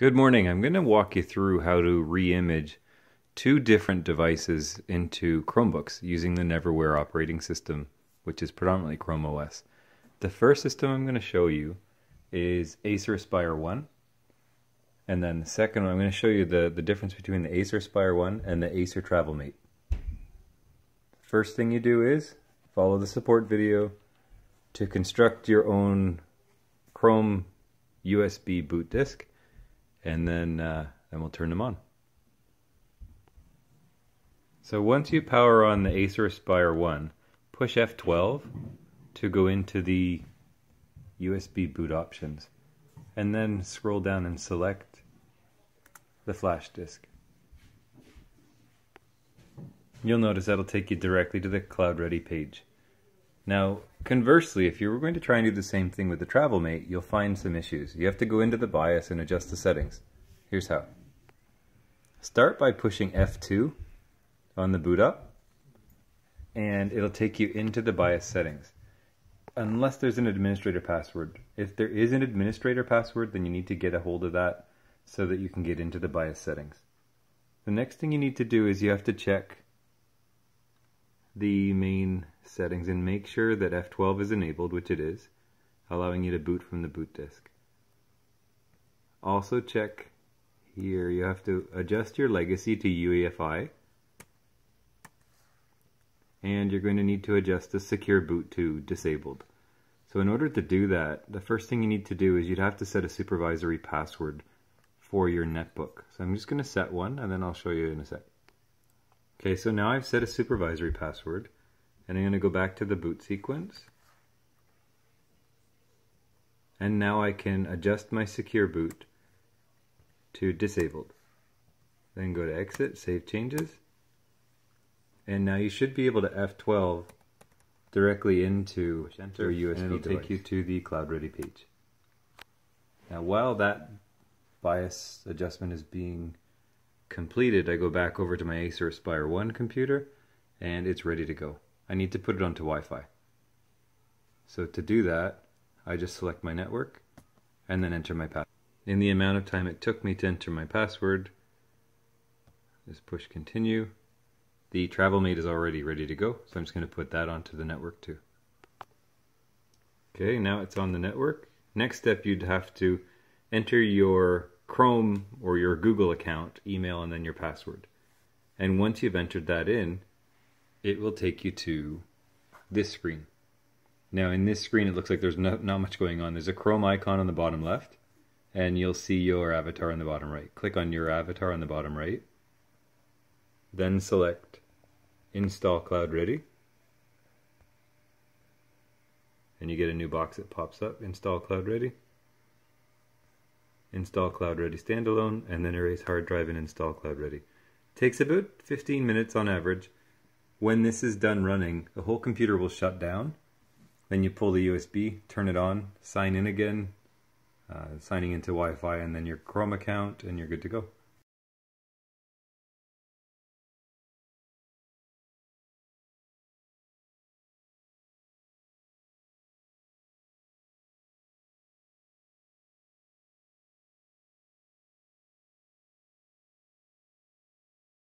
Good morning. I'm going to walk you through how to re-image two different devices into Chromebooks using the Neverware operating system, which is predominantly Chrome OS. The first system I'm going to show you is Acer Aspire 1. And then the second one, I'm going to show you the, the difference between the Acer Aspire 1 and the Acer TravelMate. First thing you do is follow the support video to construct your own Chrome USB boot disk and then uh, then we'll turn them on. So once you power on the Acer Aspire 1, push F12 to go into the USB boot options and then scroll down and select the flash disk. You'll notice that'll take you directly to the CloudReady page. Now, conversely, if you were going to try and do the same thing with the TravelMate, you'll find some issues. You have to go into the BIOS and adjust the settings. Here's how. Start by pushing F2 on the boot up, and it'll take you into the BIOS settings. Unless there's an administrator password. If there is an administrator password, then you need to get a hold of that so that you can get into the BIOS settings. The next thing you need to do is you have to check the main settings and make sure that F12 is enabled, which it is, allowing you to boot from the boot disk. Also check here, you have to adjust your legacy to UEFI and you're going to need to adjust the secure boot to disabled. So in order to do that, the first thing you need to do is you'd have to set a supervisory password for your netbook. So I'm just going to set one and then I'll show you in a sec. Okay, so now I've set a supervisory password and I'm going to go back to the boot sequence. And now I can adjust my secure boot to disabled. Then go to exit, save changes. And now you should be able to F12 directly into your USB and it'll device. take you to the CloudReady page. Now while that BIOS adjustment is being completed, I go back over to my Acer Aspire 1 computer and it's ready to go. I need to put it onto Wi-Fi. So to do that, I just select my network and then enter my password. In the amount of time it took me to enter my password, just push continue. The TravelMate is already ready to go, so I'm just going to put that onto the network too. Okay, now it's on the network. Next step, you'd have to enter your Chrome or your Google account, email, and then your password. And once you've entered that in, it will take you to this screen. Now in this screen, it looks like there's not, not much going on. There's a Chrome icon on the bottom left, and you'll see your avatar on the bottom right. Click on your avatar on the bottom right, then select Install CloudReady, and you get a new box that pops up, Install CloudReady install CloudReady standalone, and then erase hard drive and install CloudReady. Takes about 15 minutes on average. When this is done running, the whole computer will shut down. Then you pull the USB, turn it on, sign in again, uh, signing into Wi-Fi, and then your Chrome account, and you're good to go.